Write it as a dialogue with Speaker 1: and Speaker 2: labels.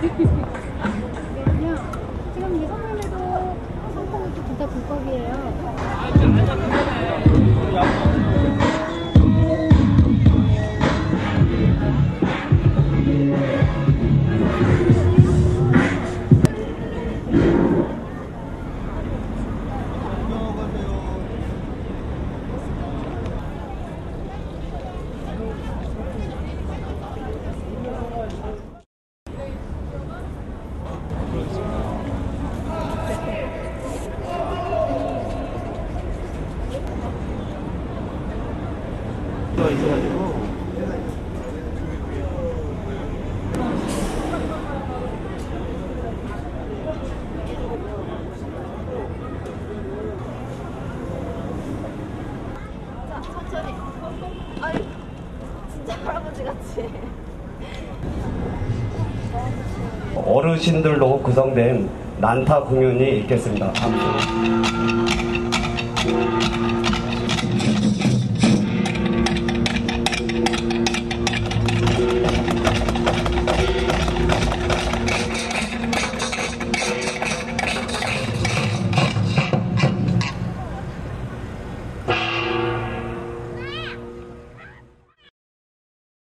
Speaker 1: 그냥 지금 이 선물에도 상품이 진짜 불법이에요. 음. 수가 있어가지고.
Speaker 2: 어르신들로 구성된 난타 공연이 있겠습니다. 박수.